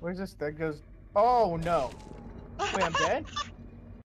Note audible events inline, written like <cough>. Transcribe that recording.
Where's this? That goes. Oh no. Wait, I'm dead. <laughs>